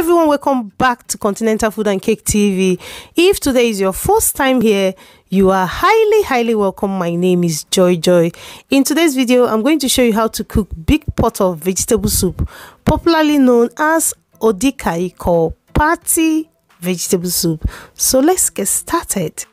everyone welcome back to continental food and cake tv if today is your first time here you are highly highly welcome. My name is joy joy. In today's video i'm going to show you how to cook big pot of vegetable soup popularly known as Edikang Ikong party vegetable soup. So let's get started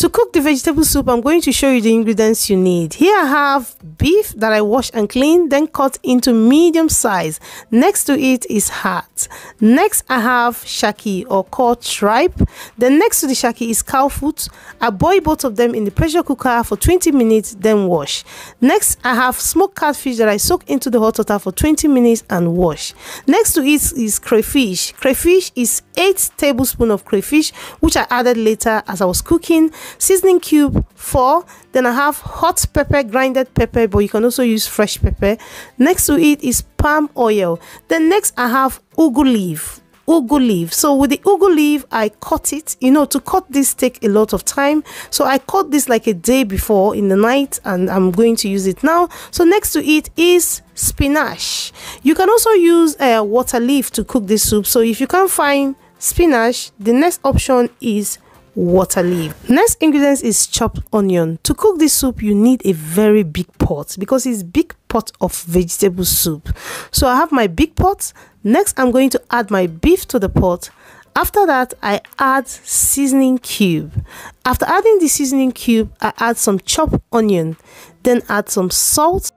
to cook the vegetable soup, I'm going to show you the ingredients you need. Here I have beef that I wash and clean, then cut into medium size. Next to it is heart. Next, I have shaki or called tripe. Then next to the shaki is cow foot. I boil both of them in the pressure cooker for 20 minutes, then wash. Next, I have smoked catfish that I soak into the hot water for 20 minutes and wash. Next to it is crayfish. Crayfish is 8 tablespoons of crayfish, which I added later as I was cooking seasoning cube 4 then i have hot pepper grinded pepper but you can also use fresh pepper. Next to it is palm oil. Then next i have ugu leaf ugu leaf. So with the ugu leaf i cut it. You know to cut this take a lot of time. So i cut this like a day before in the night and i'm going to use it now. So next to it is spinach. You can also use a uh, water leaf to cook this soup. So if you can't find spinach the next option is water leaf. Next ingredient is chopped onion. To cook this soup, you need a very big pot because it's big pot of vegetable soup. So I have my big pot. Next, I'm going to add my beef to the pot. After that, I add seasoning cube. After adding the seasoning cube, I add some chopped onion, then add some salt.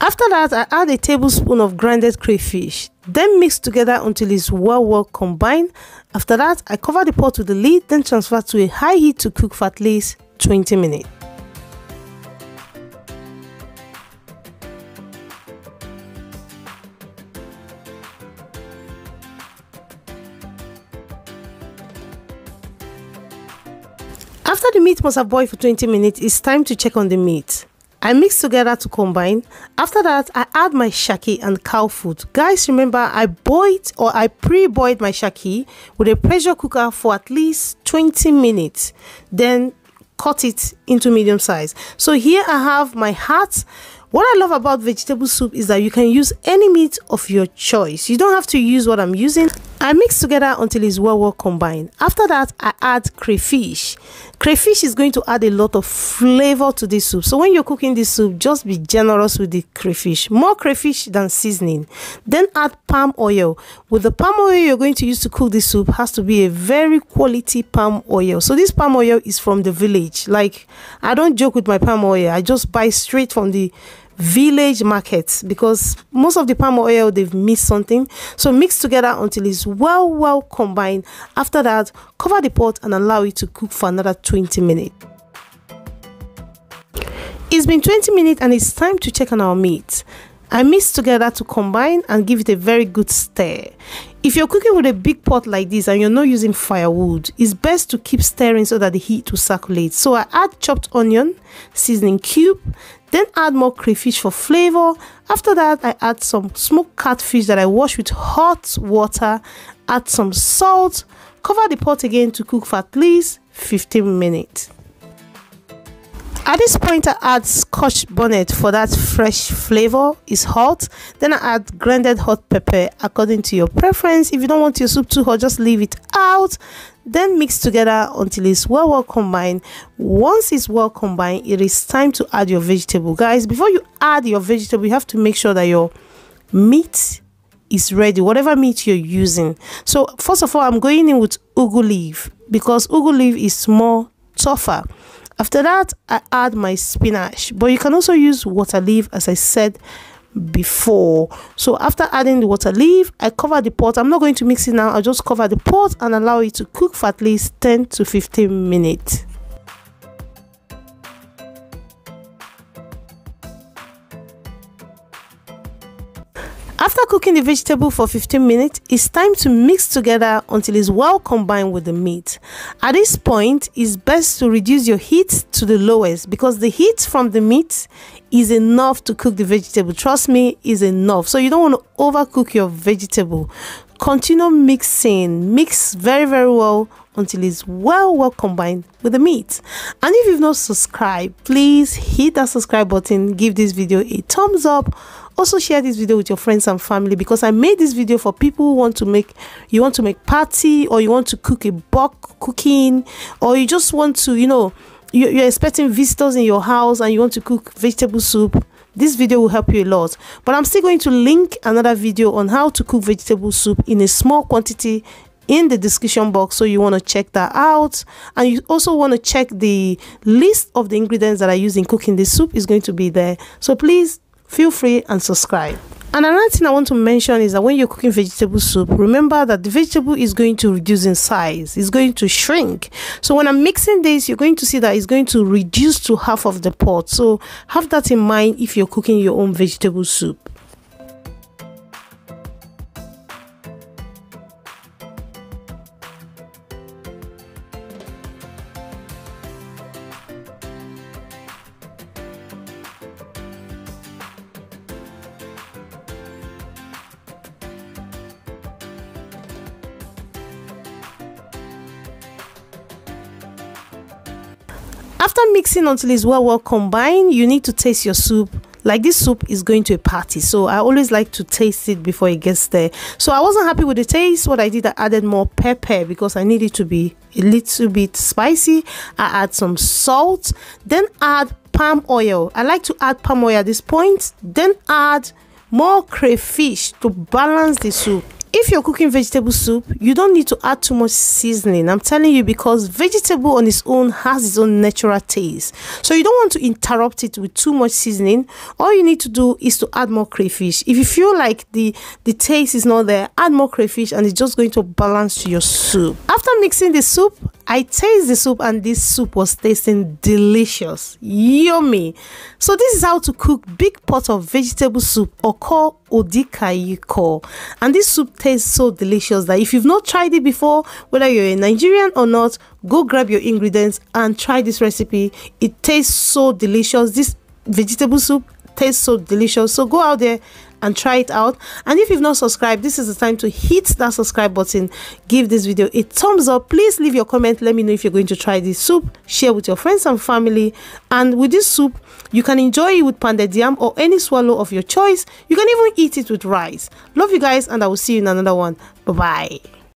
After that, I add a tablespoon of grinded crayfish. Then mix together until it's well well combined. After that, I cover the pot with the lid, then transfer to a high heat to cook for at least 20 minutes. After the meat must have boiled for 20 minutes, it's time to check on the meat. I mix together to combine. After that, I add my shaki and cow foot. Guys, remember I boiled or I pre-boiled my shaki with a pressure cooker for at least 20 minutes. Then cut it into medium size. So here I have my heart what I love about vegetable soup is that you can use any meat of your choice. You don't have to use what I'm using. I mix together until it's well well combined. After that, I add crayfish. Crayfish is going to add a lot of flavor to this soup. So when you're cooking this soup, just be generous with the crayfish. More crayfish than seasoning. Then add palm oil. With the palm oil you're going to use to cook this soup has to be a very quality palm oil. So this palm oil is from the village. Like I don't joke with my palm oil. I just buy straight from the village markets because most of the palm oil they've missed something. So mix together until it's well well combined. After that cover the pot and allow it to cook for another 20 minutes. It's been 20 minutes and it's time to check on our meat. I mix together to combine and give it a very good stir. If you're cooking with a big pot like this and you're not using firewood, it's best to keep stirring so that the heat will circulate. So I add chopped onion, seasoning cube, then add more crayfish for flavor. After that, I add some smoked catfish that I wash with hot water, add some salt, cover the pot again to cook for at least 15 minutes. At this point, I add scotch bonnet for that fresh flavor. It's hot. Then I add grinded hot pepper according to your preference. If you don't want your soup too hot, just leave it out. Then mix together until it's well well combined. Once it's well combined, it is time to add your vegetable. Guys, before you add your vegetable, you have to make sure that your meat is ready whatever meat you're using so first of all i'm going in with ugu leaf because ugu leaf is more tougher after that, I add my spinach, but you can also use water leaf as I said before. So after adding the water leaf, I cover the pot. I'm not going to mix it now. I'll just cover the pot and allow it to cook for at least 10 to 15 minutes. After cooking the vegetable for 15 minutes, it's time to mix together until it's well combined with the meat. At this point, it's best to reduce your heat to the lowest because the heat from the meat is enough to cook the vegetable. Trust me, is enough. So you don't want to overcook your vegetable. Continue mixing. Mix very, very well until it's well well combined with the meat. And if you've not subscribed please hit that subscribe button give this video a thumbs up. Also share this video with your friends and family because i made this video for people who want to make you want to make party or you want to cook a bulk cooking or you just want to you know you're expecting visitors in your house and you want to cook vegetable soup this video will help you a lot. But i'm still going to link another video on how to cook vegetable soup in a small quantity in the description box so you want to check that out and you also want to check the list of the ingredients that i use in cooking this soup is going to be there so please feel free and subscribe and another thing I want to mention is that when you're cooking vegetable soup, remember that the vegetable is going to reduce in size, it's going to shrink. So when I'm mixing this, you're going to see that it's going to reduce to half of the pot. So have that in mind if you're cooking your own vegetable soup. After mixing until it's well well combined, you need to taste your soup. Like this soup is going to a party so i always like to taste it before it gets there. So i wasn't happy with the taste. What i did i added more pepper because i need it to be a little bit spicy. I add some salt then add palm oil. I like to add palm oil at this point then add more crayfish to balance the soup if you're cooking vegetable soup you don't need to add too much seasoning. I'm telling you because vegetable on its own has its own natural taste. So you don't want to interrupt it with too much seasoning. All you need to do is to add more crayfish. If you feel like the the taste is not there add more crayfish and it's just going to balance your soup. After mixing the soup I taste the soup and this soup was tasting delicious, yummy. So this is how to cook big pot of vegetable soup or called Edikang Ikong. And this soup tastes so delicious that if you've not tried it before, whether you're a Nigerian or not, go grab your ingredients and try this recipe. It tastes so delicious. This vegetable soup tastes so delicious. So go out there and try it out. And if you've not subscribed, this is the time to hit that subscribe button. Give this video a thumbs up. Please leave your comment. Let me know if you're going to try this soup. Share with your friends and family. And with this soup, you can enjoy it with pounded yam or any swallow of your choice. You can even eat it with rice. Love you guys and I will see you in another one. Bye-bye.